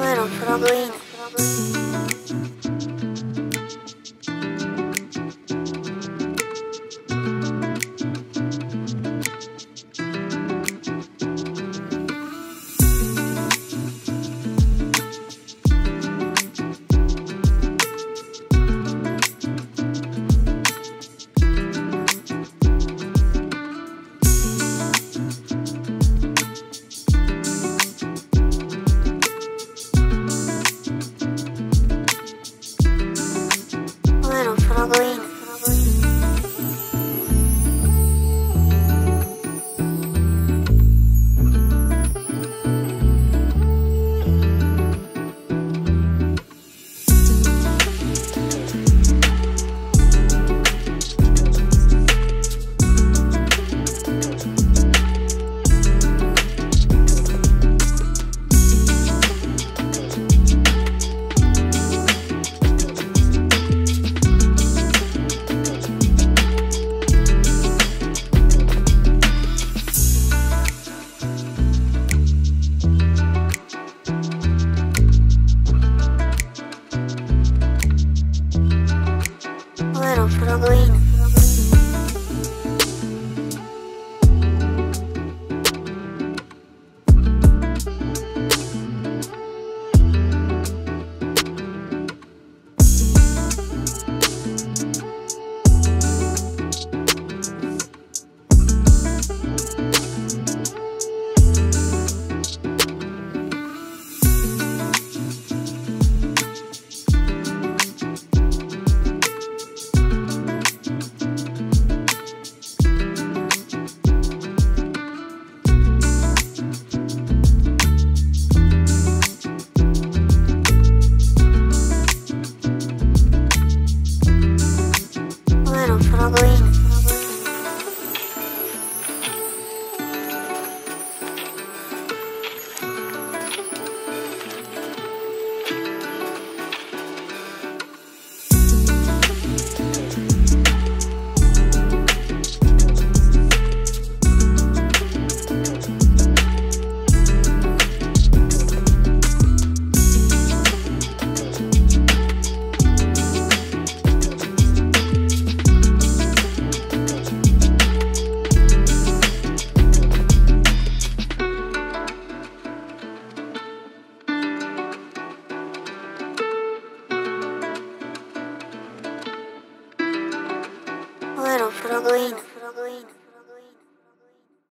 little problema. Little Frogolino.